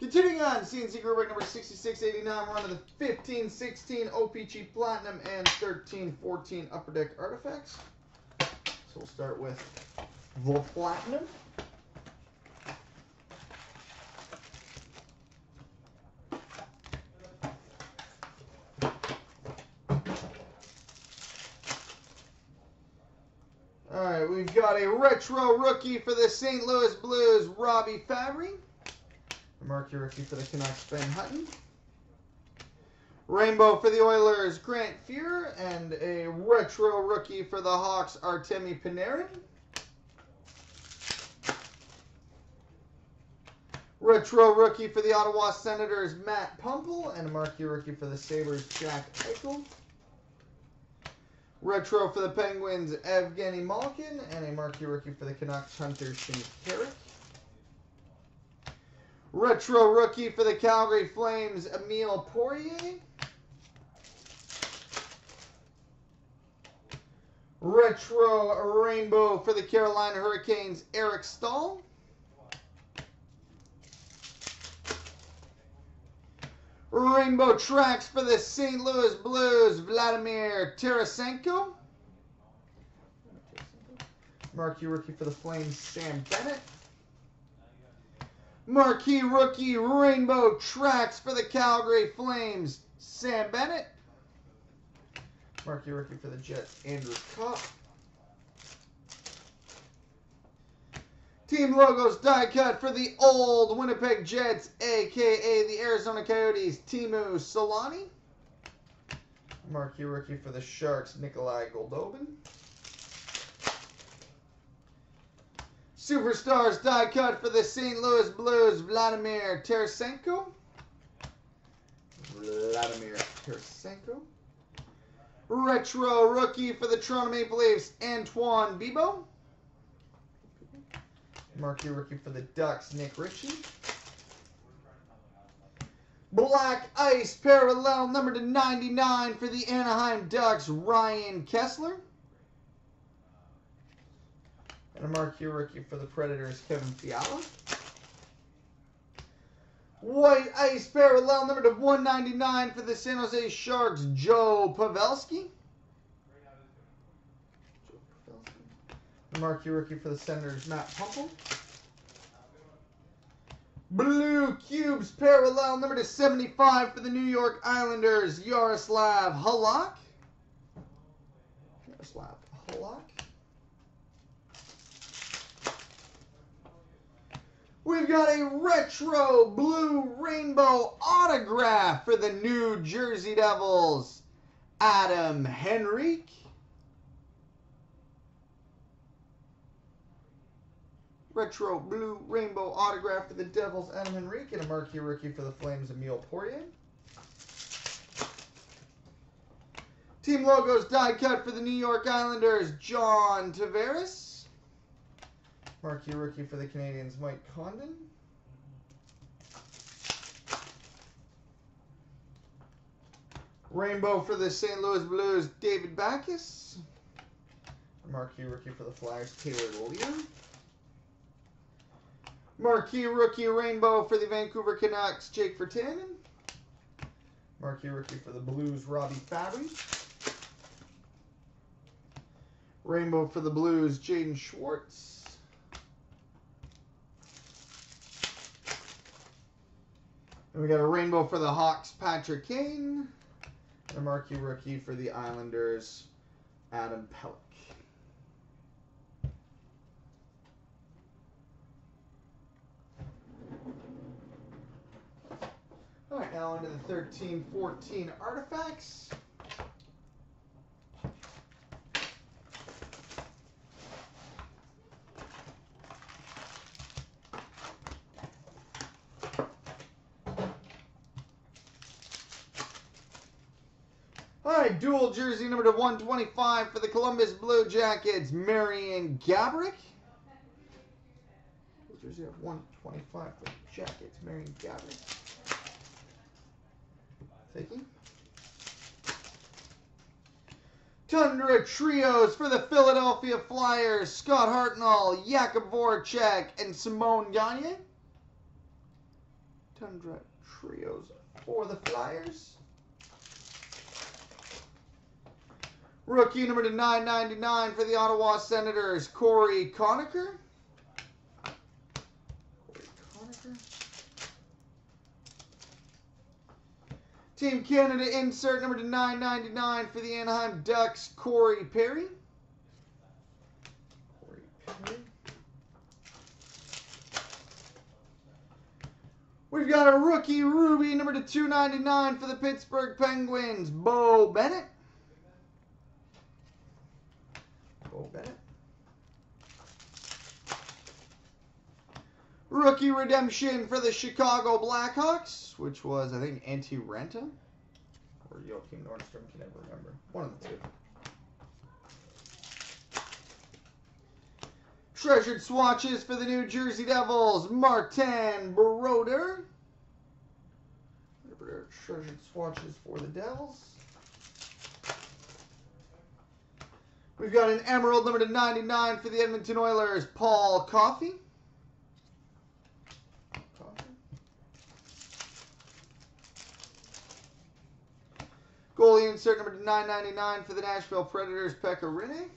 Continuing on, CNC Group break number 6689. We're on to the 15, 16 OPC Platinum and 1314 Upper Deck Artifacts. So we'll start with the Platinum. All right, we've got a retro rookie for the St. Louis Blues, Robbie Fabbri. Marquee rookie for the Canucks, Ben Hutton. Rainbow for the Oilers, Grant Fuhr. And a retro rookie for the Hawks, Artemi Panarin. Retro rookie for the Ottawa Senators, Matt Puempel, And a marquee rookie for the Sabres, Jack Eichel. Retro for the Penguins, Evgeny Malkin, and a marquee rookie for the Canucks, Hunter Shinkaruk. Retro rookie for the Calgary Flames, Emile Poirier. Retro rainbow for the Carolina Hurricanes, Eric Staal. Rainbow tracks for the St. Louis Blues, Vladimir Tarasenko. Marquee rookie for the Flames, Sam Bennett. Marquee rookie rainbow tracks for the Calgary Flames, Sam Bennett. Marquee rookie for the Jets, Andrew Copp. Team logos die cut for the old Winnipeg Jets, aka the Arizona Coyotes, Teemu Selanne. Marquee rookie for the Sharks, Nikolai Goldobin. Superstars die cut for the St. Louis Blues, Vladimir Tarasenko. Vladimir Tarasenko. Retro rookie for the Toronto Maple Leafs, Antoine Bibeau. Marquee rookie for the Ducks, Nick Ritchie. Black Ice parallel number to 99 for the Anaheim Ducks, Ryan Kesler. And a marquee rookie for the Predators, Kevin Fiala. White Ice parallel number to 199 for the San Jose Sharks, Joe Pavelski. Marquee rookie for the Senators, Matt Puempel. Blue Cubes parallel number to 75 for the New York Islanders, Yaroslav Halak. Yaroslav Halak. We've got a retro blue rainbow autograph for the New Jersey Devils, Adam Henrique. Retro blue rainbow autograph for the Devils, Adam Henrique, and a marquee rookie for the Flames, Emile Poirier. Team logos die cut for the New York Islanders, John Tavares. Marquee rookie for the Canadiens, Mike Condon. Rainbow for the St. Louis Blues, David Backes. Marquee rookie for the Flyers, Taylor Lear. Marquee rookie rainbow for the Vancouver Canucks, Jake Virtanen. Marquee rookie for the Blues, Robbie Fabbri. Rainbow for the Blues, Jaden Schwartz. And we got a rainbow for the Hawks, Patrick Kane. And a marquee rookie for the Islanders, Adam Pelech. All right, now into the 13, 14 artifacts. All right, dual jersey number to 125 for the Columbus Blue Jackets, Marian Gaborik. Jersey of 125 for the Jackets, Marian Gaborik. Taking. Tundra Trios for the Philadelphia Flyers, Scott Hartnell, Jakub Voracek, and Simon Gagne. Tundra Trios for the Flyers. Rookie number to 999 for the Ottawa Senators, Corey Conacher. Team Canada insert number to 999 for the Anaheim Ducks, Corey Perry. Corey Perry. We've got a rookie ruby number to 299 for the Pittsburgh Penguins, Beau Bennett. Beau Bennett. Rookie redemption for the Chicago Blackhawks, which was, I think, Antti Raanta. Or Joakim Nordstrom, can never remember. One of the two. Treasured swatches for the New Jersey Devils, Martin Brodeur. Treasured swatches for the Devils. We've got an emerald number to 99 for the Edmonton Oilers, Paul Coffey. Goalie insert number to 999 for the Nashville Predators, Pekka Rinne.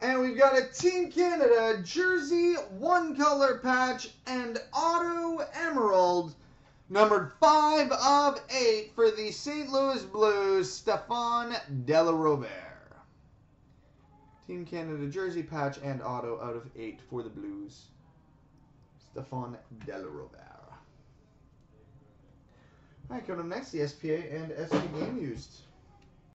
And we've got a Team Canada jersey, one color patch, and auto emerald, numbered 5 of 8 for the St. Louis Blues, Stefan Della Rovere. Team Canada jersey, patch, and auto out of 8 for the Blues, Stefan Della Rovere. Alright, coming up next, the SPA and SP game used.